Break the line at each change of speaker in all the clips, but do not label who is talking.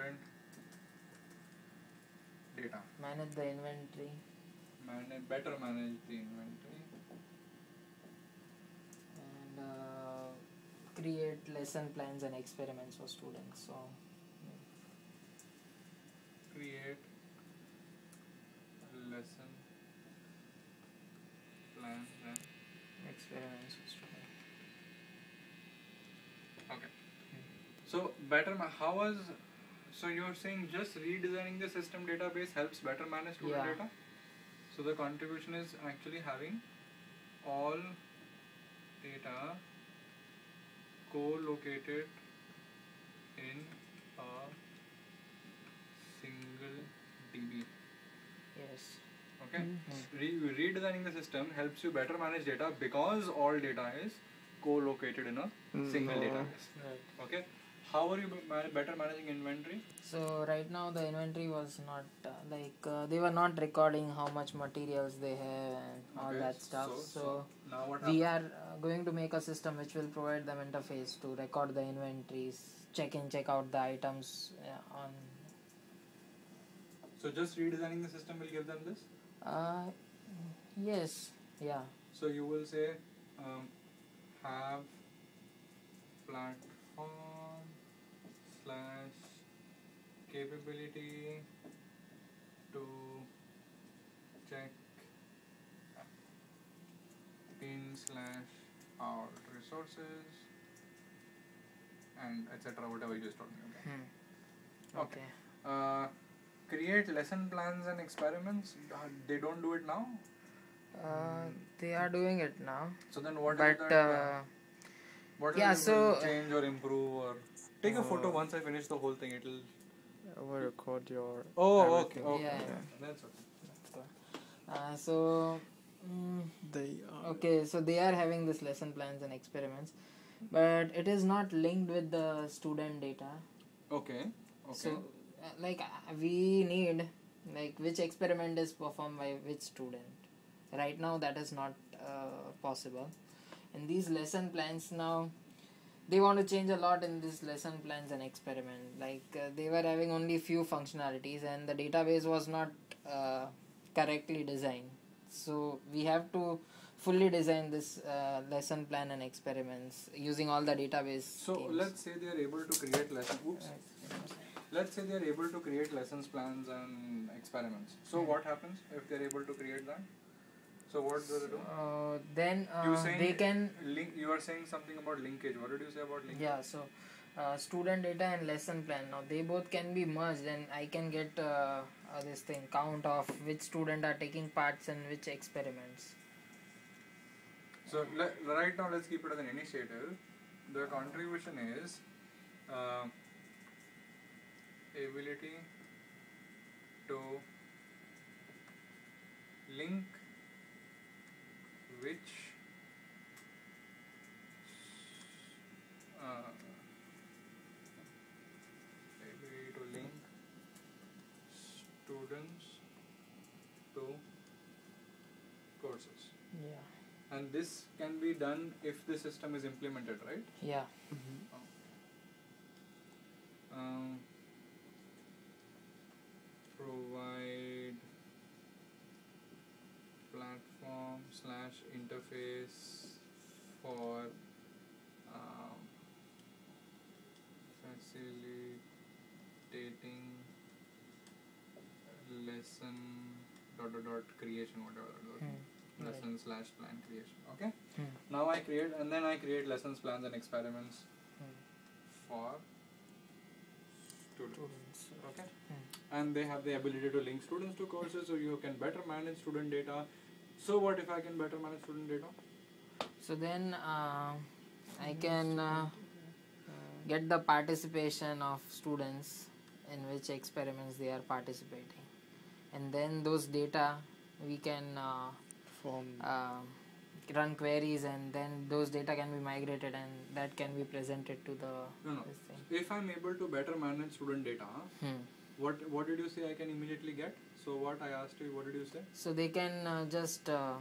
student data.
manage the inventory
Manage, better manage the inventory.
and uh, create lesson plans and experiments for students so
Create lesson plans and
experiments for students
okay. So better how was so you're saying just redesigning the system database helps better manage student
Yeah.
data? So the contribution is actually having all data co-located in a single DB.
yes
Okay.
Mhm.
Re- redesigning the system helps you better manage data because all data is co-located in a single database.
right
Okay. How are you better managing inventory?
so right now the inventory was not uh, like uh, they were not recording how much materials they have and all
Okay,
that stuff
so-
so,
so now what
we are uh, going to make a system which will provide them interface to record the inventories check in check out the items on
So just redesigning the system will give them this.
uh, yes yeah
So you will say um, have platform slash capability to check in slash out resources and etc whatever you just told me okay
hmm.
Okay. uh, create lesson plans and experiments uh, they don't do it now
Uh, they are doing it now
so then what
but
that, uh, What
Yeah, so-
change or improve or take a photo
Uh,
once I finish the whole thing. It'll.
I will record your.
Oh,
everything.
okay, okay.
Yeah.
That's okay.
uh, so mm,
They are.
okay so they are having this lesson plans and experiments but it is not linked with the student data
Okay. Okay.
so uh, like uh, we need like which experiment is performed by which student right now that is not uh, possible and these lesson plans now they want to change a lot in this lesson plans and experiment like uh, they were having only few functionalities and the database was not uh, correctly designed so we have to fully design this uh, lesson plan and experiments using all the database
So let's say they are able to create lesson. Oops. Let's say they are able to create lessons plans and experiments. So what happens if they are able to create that? So what do they do?
uh, then uh,
you
they can
link. You are saying something about linkage. What did you say about linkage?
yeah so uh, student data and lesson plan now they both can be merged and i can get uh, this thing count of which student are taking parts in which experiments
So le- right now, let's keep it as an initiative. The contribution is uh, ability to link which uh, ability to link students to courses.
Yeah.
And this can be done if the system is implemented right?
Yeah.
Um, provide platform slash interface for um, facilitating lesson dot dot dot creation whatever was.
Hmm.
lesson slash plan creation okay
Hmm.
now i create and then i create lessons plans and experiments
Hmm.
for students
students
okay
Hmm.
and they have the ability to link students to courses so you can better manage student data so what if i can better manage student data
so then uh, i can uh, get the participation of students in which experiments they are participating. And then those data we can uh,
From.
uh, run queries and then those data can be migrated and that can be presented to the
no no. if i'm able to better manage student data
Hmm.
what what did you say i can immediately get? So what i asked you what did you say?
So they can uh, just uh,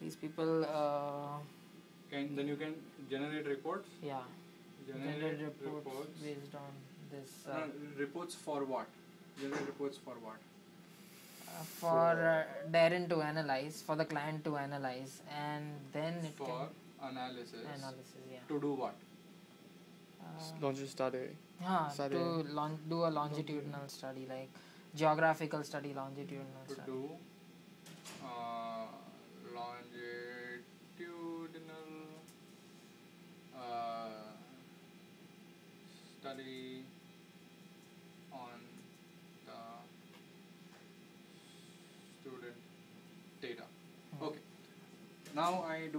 these people uh,
can then you can generate reports
yeah
generate,
generate reports,
reports
based on this
No,
uh,
reports for what? Generate reports for what?
uh, for uh, Darren to analyze, for the client to analyze, and then it
for
can
analysis.
analysis. Yeah.
To do what?
S-
Uh,
Don't you study?
huh,
study.
to lon- do a longitudinal study, like geographical study, longitudinal
To
study.
Study on the student data.
Hmm.
Okay. Now I do